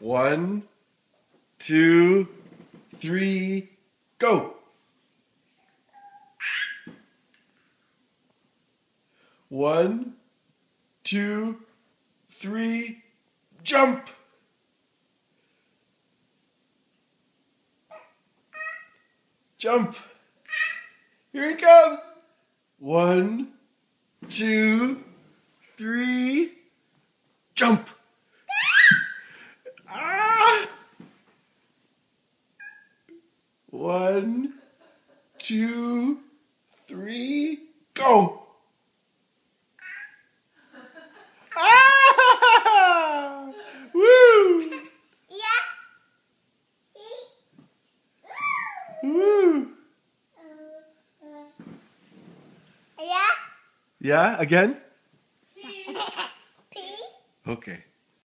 One, two, three, go. One, two, three, jump. Jump. Here he comes. One, two, three, jump. One, two, three, go. Ah! Woo! Yeah. Woo! Yeah. Yeah, again? Okay.